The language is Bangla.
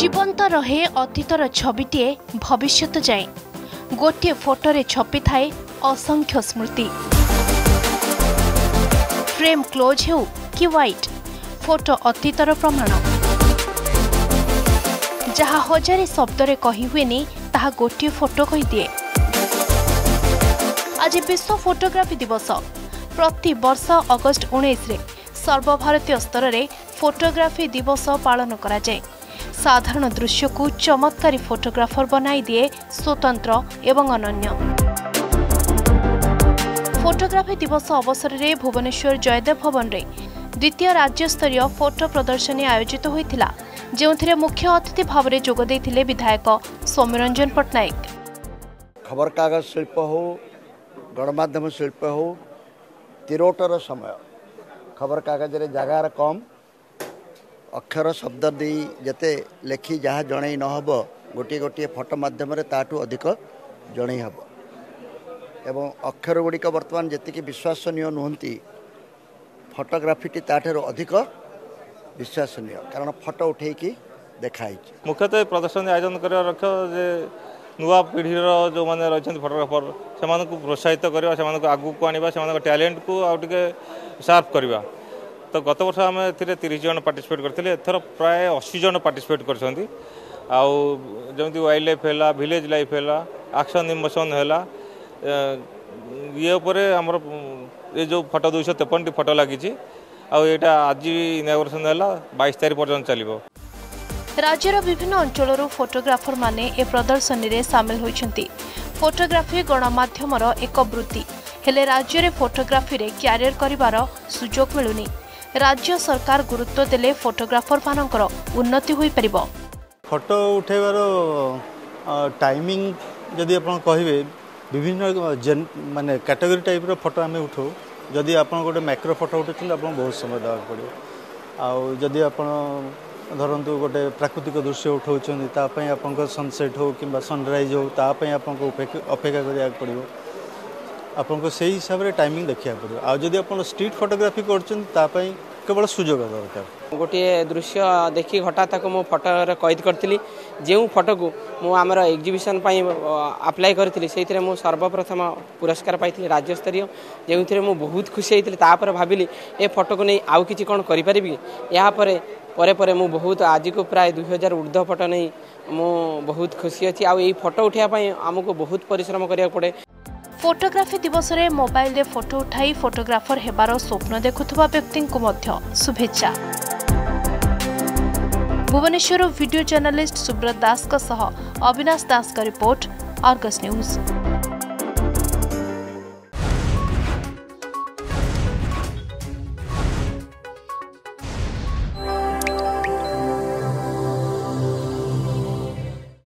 জীবন্ত রহে অতীতর ছবিটিয়ে ভবিষ্যৎ যায় ଗୋଟିଏ ଫଟୋରେ ଛପିଥାଏ ଅସଂଖ୍ୟ ସ୍ମୃତି ଫ୍ରେମ୍ କ୍ଲୋଜ୍ ହେଉ କି ହ୍ୱାଇଟ୍ ଫଟୋ ଅତୀତର ପ୍ରମାଣ ଯାହା ହଜାରେ ଶବ୍ଦରେ କହି ହୁଏନି ତାହା ଗୋଟିଏ ଫଟୋ କହିଦିଏ ଆଜି ବିଶ୍ୱ ଫଟୋଗ୍ରାଫି ଦିବସ ପ୍ରତିବର୍ଷ ଅଗଷ୍ଟ ଉଣେଇଶରେ ସର୍ବଭାରତୀୟ ସ୍ତରରେ ଫଟୋଗ୍ରାଫି ଦିବସ ପାଳନ କରାଯାଏ সাধারণ দৃশ্যকে চমৎকারী ফটোগ্রাফর বনাই দিয়ে স্বতন্ত্র এবং অনন্য ফটোগ্রাফি দিবস অবসরে ভুবনেশ্বর জয়দেব ভবনরে দ্বিতীয় রাজ্যস্তরীয় ফটো প্রদর্শনী আয়োজিত হয়েছিল যে মুখ্য অতিথি ভাবে যোগদাই বিধায়ক সৌম্যরঞ্জন পট্টনাক খবরকাগজ শিল্প হো গণমাধ্যম শিল্প হো তিরোটর সময় খবরকাগজের জায়গার কম ଅକ୍ଷର ଶବ୍ଦ ଦେଇ ଯେତେ ଲେଖି ଯାହା ଜଣେଇ ନ ହେବ ଗୋଟିଏ ଗୋଟିଏ ଫଟୋ ମାଧ୍ୟମରେ ତାଠୁ ଅଧିକ ଜଣେଇ ହେବ ଏବଂ ଅକ୍ଷର ଗୁଡ଼ିକ ବର୍ତ୍ତମାନ ଯେତିକି ବିଶ୍ୱସନୀୟ ନୁହନ୍ତି ଫଟୋଗ୍ରାଫିଟି ତାଠାରୁ ଅଧିକ ବିଶ୍ୱସନୀୟ କାରଣ ଫଟୋ ଉଠାଇକି ଦେଖା ହେଇଛି ମୁଖ୍ୟତଃ ପ୍ରଦର୍ଶନୀ ଆୟୋଜନ କରିବା ଲକ୍ଷ୍ୟ ଯେ ନୂଆ ପିଢ଼ିର ଯେଉଁମାନେ ରହିଛନ୍ତି ଫଟୋଗ୍ରାଫର ସେମାନଙ୍କୁ ପ୍ରୋତ୍ସାହିତ କରିବା ସେମାନଙ୍କୁ ଆଗକୁ ଆଣିବା ସେମାନଙ୍କ ଟ୍ୟାଲେଣ୍ଟକୁ ଆଉ ଟିକେ ସାର୍ପ କରିବା ତ ଗତ ବର୍ଷ ଆମେ ଏଥିରେ ତିରିଶ ଜଣ ପାର୍ଟିସିପେଟ୍ କରିଥିଲେ ଏଥର ପ୍ରାୟ ଅଶୀ ଜଣ ପାର୍ଟିସିପେଟ୍ କରିଛନ୍ତି ଆଉ ଯେମିତି ୱାଇଲ୍ଡ ଲାଇଫ୍ ହେଲା ଭିଲେଜ୍ ଲାଇଫ୍ ହେଲା ଆକ୍ସନ୍ ଇମୋସନ୍ ହେଲା ଇଏ ଉପରେ ଆମର ଏ ଯେଉଁ ଫଟୋ ଦୁଇଶହ ତେପନଟି ଫଟୋ ଲାଗିଛି ଆଉ ଏଇଟା ଆଜି ଇନାଗୁରେସନ୍ ହେଲା ବାଇଶ ତାରିଖ ପର୍ଯ୍ୟନ୍ତ ଚାଲିବ ରାଜ୍ୟର ବିଭିନ୍ନ ଅଞ୍ଚଳରୁ ଫଟୋଗ୍ରାଫରମାନେ ଏ ପ୍ରଦର୍ଶନୀରେ ସାମିଲ ହୋଇଛନ୍ତି ଫଟୋଗ୍ରାଫି ଗଣମାଧ୍ୟମର ଏକ ବୃତ୍ତି ହେଲେ ରାଜ୍ୟରେ ଫଟୋଗ୍ରାଫିରେ କ୍ୟାରିୟର କରିବାର ସୁଯୋଗ ମିଳୁନି রাজ্য সরকার গুরুত্ব দেলে ফটোগ্রাফর মানকর উন্নতি হয়ে পার ফটো উঠাইবার টাইমিং যদি আপনার কহবে বিভিন্ন মানে ক্যাটেগরি টাইপর ফটো আমি উঠাও যদি আপনার গোটে ম্যাক্রো ফটো উঠাচ্ছেন আপনার বহু সময় দেওয়া পড়ে আউ যদি আপনার ধরন্তু গোটে প্রাকৃতিক দৃশ্য উঠাউছেন তাপাই আপনার সনসেট হোক কিংবা সনরাইজ হোক তাপাই আপনার অপেক্ষা করা পড়ব আপনার সেই হিসাবে টাইমিং দেখা পড়ব আউ যদি আপনার স্ট্রিট ফটোগ্রাফি করছেন তাপাই କେବଳ ସୁଯୋଗ ଦରକାର ଗୋଟିଏ ଦୃଶ୍ୟ ଦେଖି ହଠାତ୍ ତାକୁ ମୁଁ ଫଟୋରେ କଏଦ କରିଥିଲି ଯେଉଁ ଫଟୋକୁ ମୁଁ ଆମର ଏକ୍ଜିବିସନ୍ ପାଇଁ ଆପ୍ଲାଏ କରିଥିଲି ସେଇଥିରେ ମୁଁ ସର୍ବପ୍ରଥମ ପୁରସ୍କାର ପାଇଥିଲି ରାଜ୍ୟସ୍ତରୀୟ ଯେଉଁଥିରେ ମୁଁ ବହୁତ ଖୁସି ହେଇଥିଲି ତାପରେ ଭାବିଲି ଏ ଫଟୋକୁ ନେଇ ଆଉ କିଛି କ'ଣ କରିପାରିବି ଏହାପରେ ପରେ ପରେ ମୁଁ ବହୁତ ଆଜିକୁ ପ୍ରାୟ ଦୁଇ ହଜାର ଉର୍ଦ୍ଧ୍ୱ ଫଟୋ ନେଇ ମୁଁ ବହୁତ ଖୁସି ଅଛି ଆଉ ଏଇ ଫଟୋ ଉଠାଇବା ପାଇଁ ଆମକୁ ବହୁତ ପରିଶ୍ରମ କରିବାକୁ ପଡ଼େ फटोग्राफी मोबाइल मोबल फोटो उठाई उठाइ फटोग्राफर हेर् स्वप्नु देख्दा शुभेच्छा भुवन भिडियो जर्नलिस्ट सुब्रत दासको सह अविनाश दासको रिपोर्ट अर्गस न्यूज